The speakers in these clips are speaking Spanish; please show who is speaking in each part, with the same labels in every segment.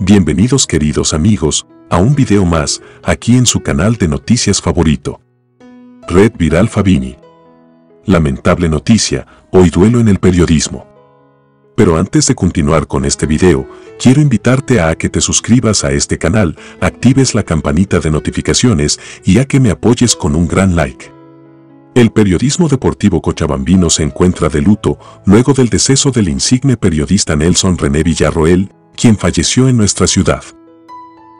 Speaker 1: Bienvenidos queridos amigos, a un video más, aquí en su canal de noticias favorito. Red Viral Fabini. Lamentable noticia, hoy duelo en el periodismo. Pero antes de continuar con este video, quiero invitarte a que te suscribas a este canal, actives la campanita de notificaciones y a que me apoyes con un gran like. El periodismo deportivo cochabambino se encuentra de luto luego del deceso del insigne periodista Nelson René Villarroel, quien falleció en nuestra ciudad.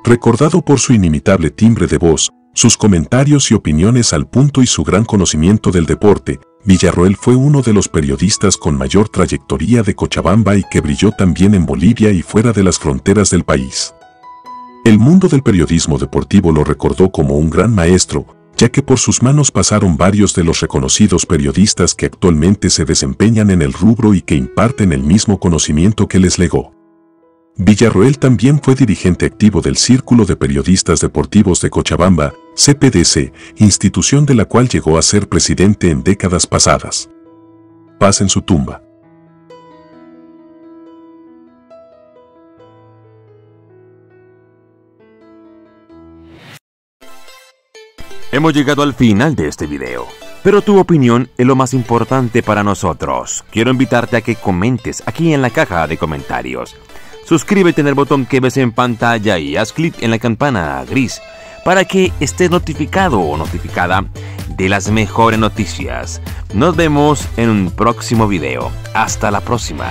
Speaker 1: Recordado por su inimitable timbre de voz, sus comentarios y opiniones al punto y su gran conocimiento del deporte, Villarroel fue uno de los periodistas con mayor trayectoria de Cochabamba y que brilló también en Bolivia y fuera de las fronteras del país. El mundo del periodismo deportivo lo recordó como un gran maestro, ya que por sus manos pasaron varios de los reconocidos periodistas que actualmente se desempeñan en el rubro y que imparten el mismo conocimiento que les legó. Villarroel también fue dirigente activo del Círculo de Periodistas Deportivos de Cochabamba, CPDC, institución de la cual llegó a ser presidente en décadas pasadas. Paz en su tumba.
Speaker 2: Hemos llegado al final de este video, pero tu opinión es lo más importante para nosotros. Quiero invitarte a que comentes aquí en la caja de comentarios. Suscríbete en el botón que ves en pantalla y haz clic en la campana gris para que estés notificado o notificada de las mejores noticias. Nos vemos en un próximo video. Hasta la próxima.